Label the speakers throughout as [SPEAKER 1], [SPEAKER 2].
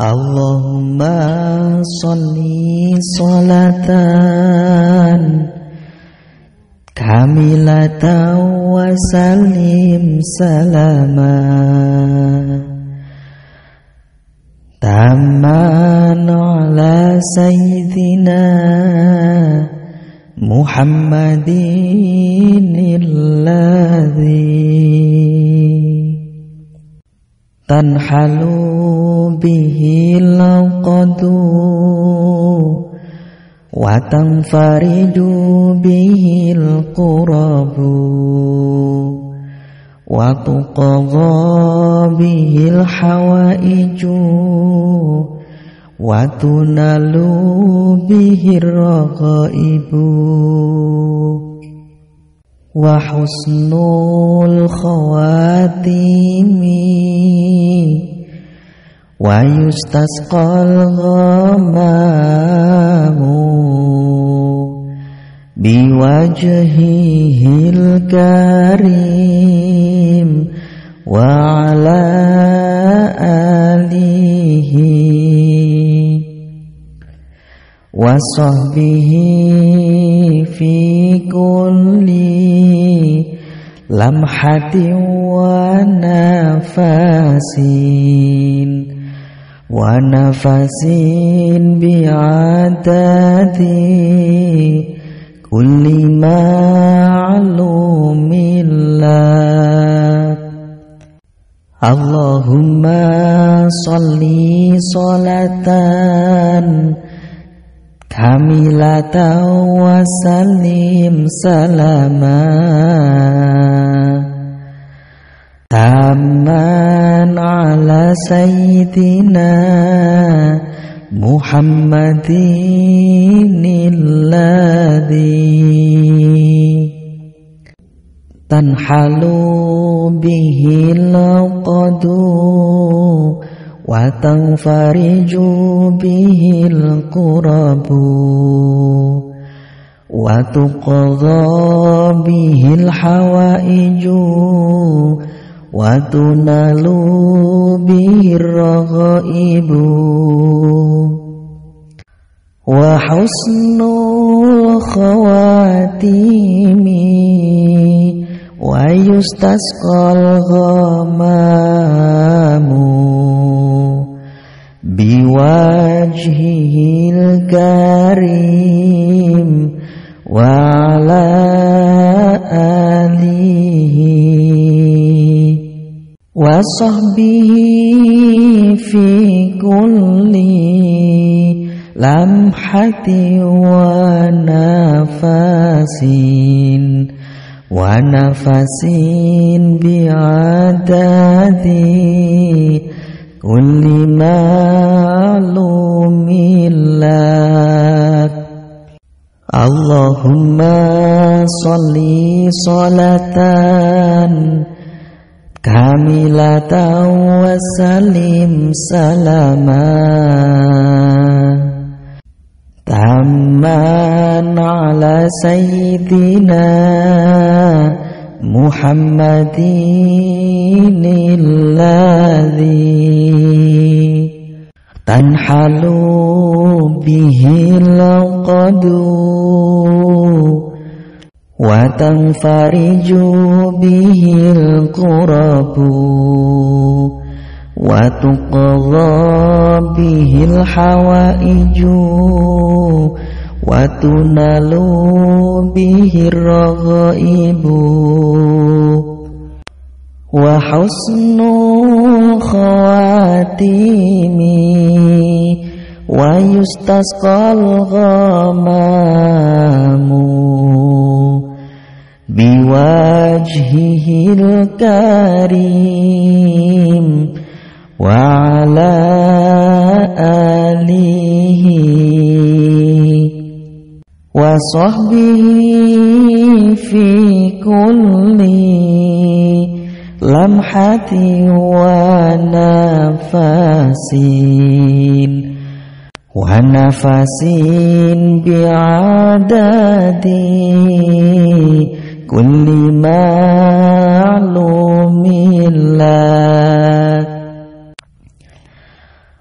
[SPEAKER 1] اللهم صل صلاة كاملة وسلم سلاما تاما على سيدنا محمد الذي تنحل bihi laqadu wa tanfariju bihi alqurabu wa tuqadha bihi alhawaiju wa tunalu wa yustasqal ghamamu biwajhihil karim wa ala alihi wa sahbihi fi kulli lamhatin wa nafasin wa nafasin bi'adadi kulli ma'lumillah Allahumma salli salatan سيدنا محمد الذي تنحل به القدور وتنفرج به القرب وتقضى به الحوائج وتنال به الرغائب وحسن الخواتيم ويستسقى الغمام بوجهه الكريم وعلى آله وصحبه في كل لمحة ونفس ونفس بعدد كل معلوم لك اللهم صل صلاة كاملة وسلم سلاما تاما على سيدنا محمد الذي تنحل به العقد وتنفرج به الكرب وتقضى به الحوائج وتنال به الرغائب وحسن الخواتيم ويستسقى الغمام بوجهه الكريم وعلى آله وصحبه في كل لمحة ونفس ونفس بعدد كل معلوم لك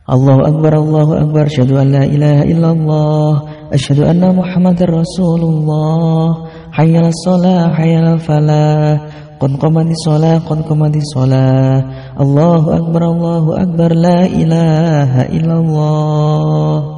[SPEAKER 1] الله أكبر الله أكبر أشهد أن لا إله إلا الله أشهد أن محمد رسول الله حي على الصلاة حي على الفلاح قد قامت الصلاة قد قامت الصلاة الله أكبر الله أكبر لا إله إلا الله